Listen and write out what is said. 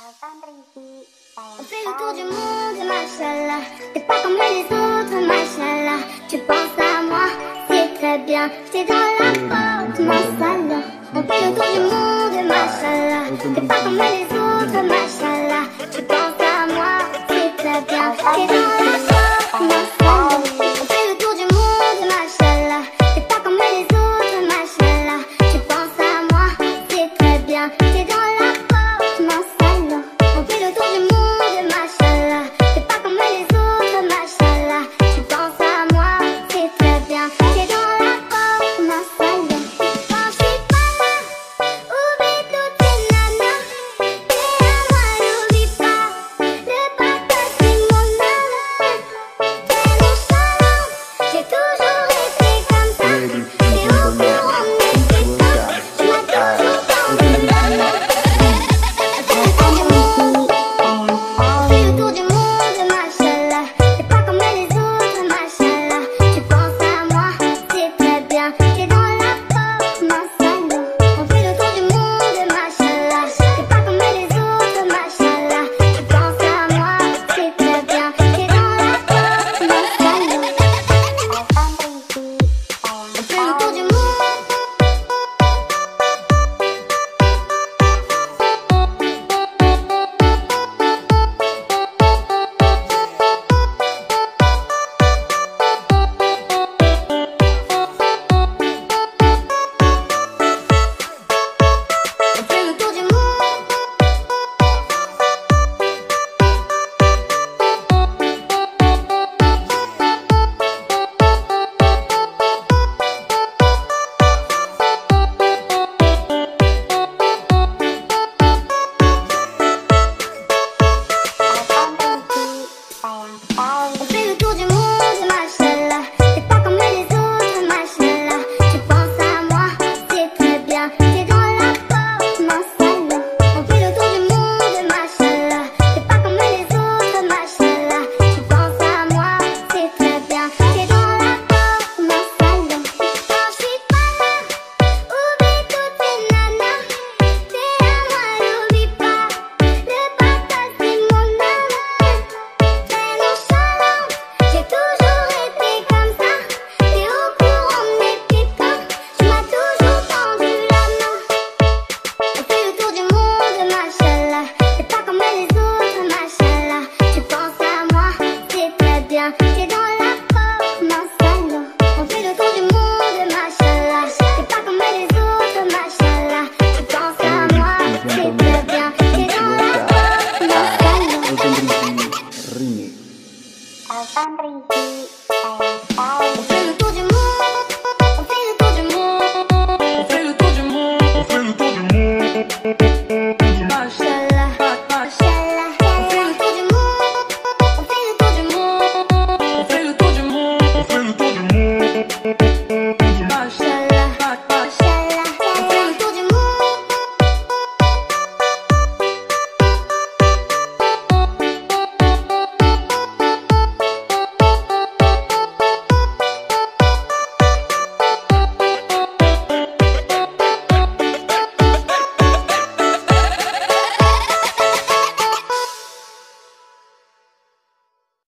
On fait le tour du monde, machallah. T'es pas comme les autres, machallah. Tu penses à moi, c'est très bien. T'es dans la porte, machallah. On fait le tour du monde, machallah. T'es pas comme les autres, machallah. Tu penses à moi, c'est très bien. T'es dans la porte. Mas